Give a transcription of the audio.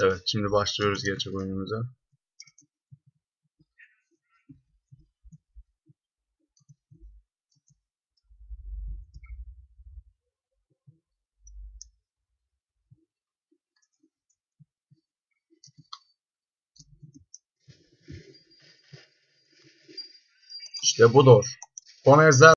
Evet şimdi başlıyoruz gerçek oyunumuza. İşte budur. Konezler